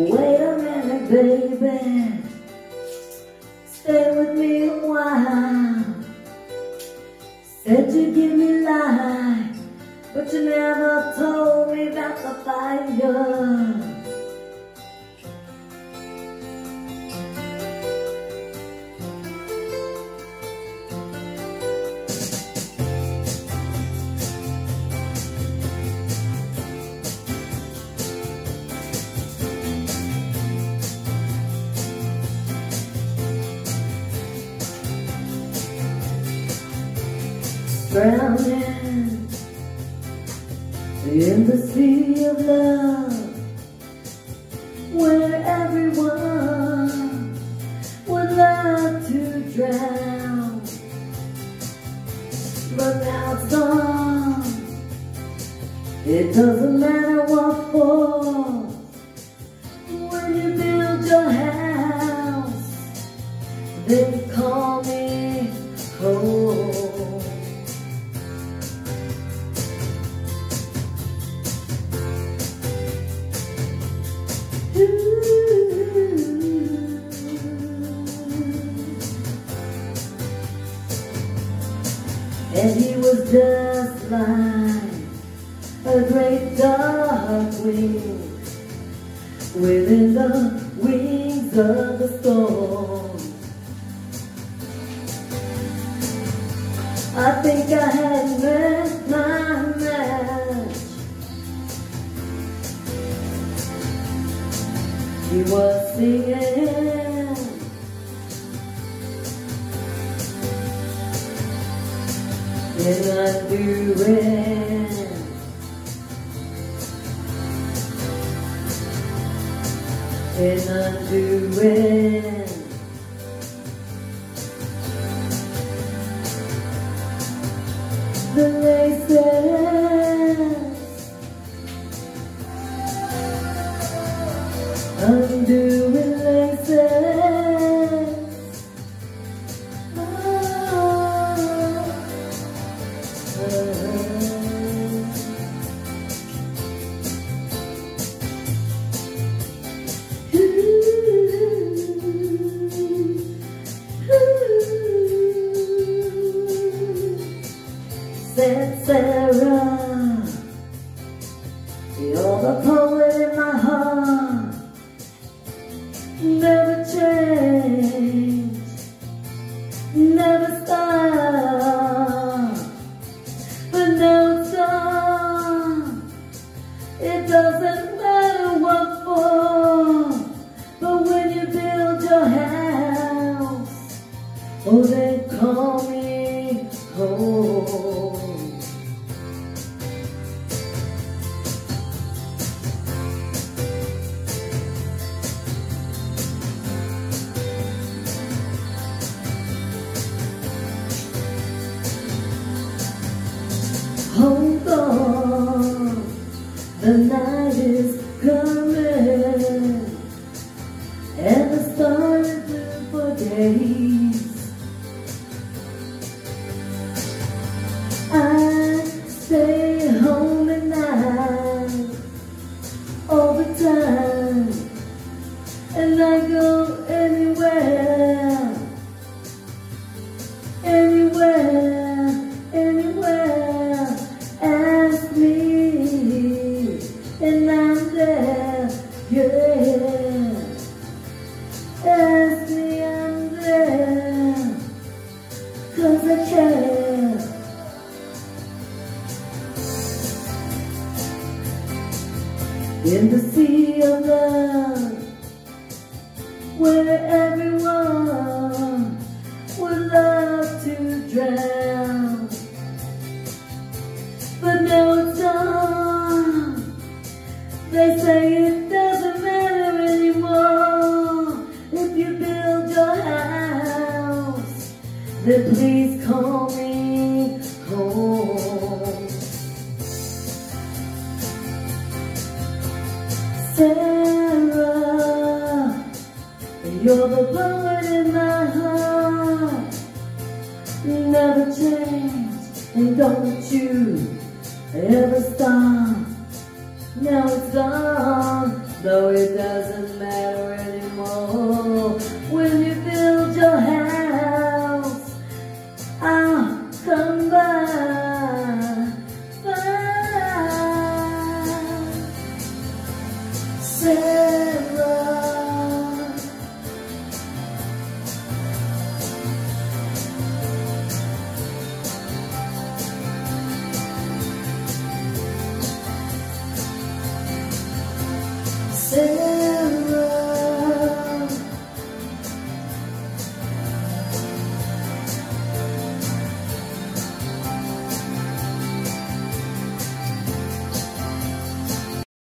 Wait a minute, baby. Stay with me a while. Said you'd give me life, but you never told me about the fire. Drowning in the sea of love where everyone would love to drown. But now it's gone. It doesn't matter what for. When you build your house And he was just like a great dark wing within the wings of the storm. I think I had met my He was singing. and undoing. And undoing. The laces Sara, you're the oh, they call me home. Hold on, the night is coming, and the stars are for. In the sea of love, where everyone would love to drown. But now it's done. They say it doesn't matter anymore if you build your house. Then please call me home. Sara, you're the poet in my heart. Never change, and don't you ever stop. Now it's done, though it doesn't